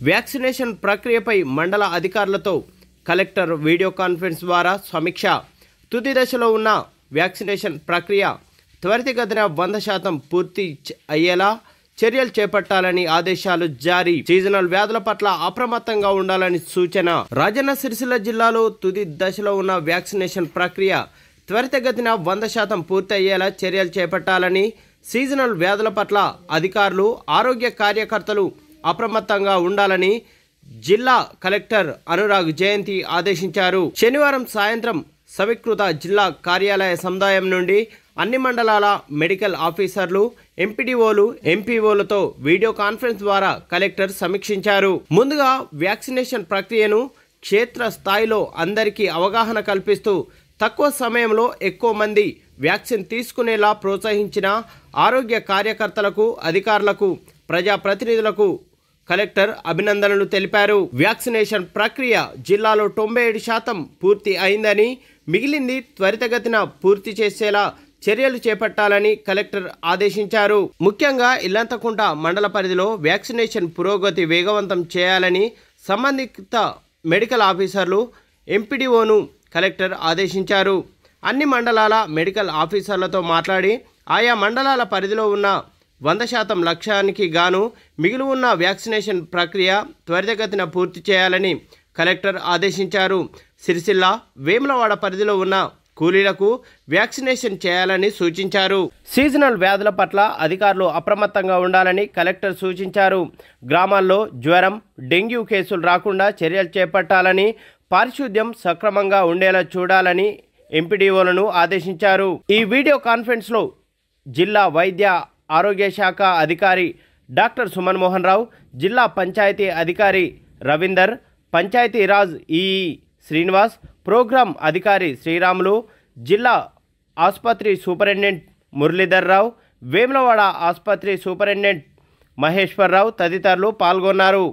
Vaccination ప్రక్రియపై మండల అధికారులతో కలెక్టర్ వీడియో కాన్ఫరెన్స్ ద్వారా సమీక్ష. తుది దశలో ఉన్న వ్యాక్సినేషన్ ప్రక్రియ త్వరితగతిన వంద శాతం పూర్తి అయ్యేలా చర్యలు చేపట్టాలని ఆదేశాలు జారీ. సీజనల్ వ్యాధుల పట్ల అప్రమత్తంగా ఉండాలని సూచన. రాజన్న సిరిసిల్ల జిల్లాలో తుది దశలో ఉన్న వ్యాక్సినేషన్ ప్రక్రియ త్వరితగతిన వంద శాతం పూర్తి అయ్యేలా చర్యలు చేపట్టాలని సీజనల్ వ్యాధుల పట్ల అధికారులు ఆరోగ్య కార్యకర్తలు అప్రమత్తంగా ఉండాలని జిల్లా కలెక్టర్ అనురాగ్ జయంతి ఆదేశించారు. శనివారం సాయంత్రం సవికృత జిల్లా కార్యాలయ సముదాయం నుండి అన్ని మండలాల మెడికల్ ఆఫీసర్లు ఎంపీడీఓలు ఎంపీఓలతో వీడియో కాన్ఫరెన్స్ ద్వారా కలెక్టర్ సమీక్షించారు. ముందుగా వ్యాక్సినేషన్ ప్రక్రియను క్షేత్ర స్థాయిలో అందరికీ అవగాహన కల్పిస్తూ తక్కువ సమయంలో ఎక్కువ మంది వ్యాక్సిన్ తీసుకునేలా ప్రోత్సహించిన ఆరోగ్య కార్యకర్తలకు అధికారులకు ప్రజాప్రతినిధులకు కలెక్టర్ అభినందనలు తెలిపారు. వ్యాక్సినేషన్ ప్రక్రియ జిల్లాలో తొంభై ఏడు శాతం పూర్తి అయిందని మిగిలింది త్వరితగతిన పూర్తి చేసేలా చర్యలు చేపట్టాలని కలెక్టర్ ఆదేశించారు. ముఖ్యంగా ఇల్లంతకుంట మండల పరిధిలో వ్యాక్సినేషన్ పురోగతి వేగవంతం చేయాలని సంబంధిత మెడికల్ ఆఫీసర్లు ఎంపీడీఓను కలెక్టర్ ఆదేశించారు. అన్ని మండలాల మెడికల్ ఆఫీసర్లతో మాట్లాడి ఆయా మండలాల పరిధిలో ఉన్న వంద శాతం లక్ష్యానికి గాను మిగిలి ఉన్న వ్యాక్సినేషన్ ప్రక్రియ త్వరితగతిన పూర్తి చేయాలని కలెక్టర్ ఆదేశించారు. సిరిసిల్ల వేములవాడ పరిధిలో ఉన్న కూలీలకు వ్యాక్సినేషన్ చేయాలని సూచించారు. సీజనల్ వ్యాధుల పట్ల అధికారులు అప్రమత్తంగా ఉండాలని కలెక్టర్ సూచించారు. గ్రామాల్లో జ్వరం డెంగ్యూ కేసులు రాకుండా చర్యలు చేపట్టాలని పారిశుద్ధ్యం సక్రమంగా ఉండేలా చూడాలని ఎంపీడీఓలను ఆదేశించారు. ఈ వీడియో కాన్ఫరెన్స్లో జిల్లా వైద్య ఆరోగ్య శాఖ అధికారి డాక్టర్ సుమన్ మోహన్ రావు జిల్లా పంచాయతీ అధికారి రవీందర్ పంచాయతీరాజ్ ఈఈ శ్రీనివాస్ ప్రోగ్రాం అధికారి శ్రీరాములు జిల్లా ఆసుపత్రి సూపరింటెండెంట్ మురళీధర్ రావు వేములవాడ ఆసుపత్రి సూపరింటెండెంట్ మహేశ్వరరావు తదితరులు పాల్గొన్నారు.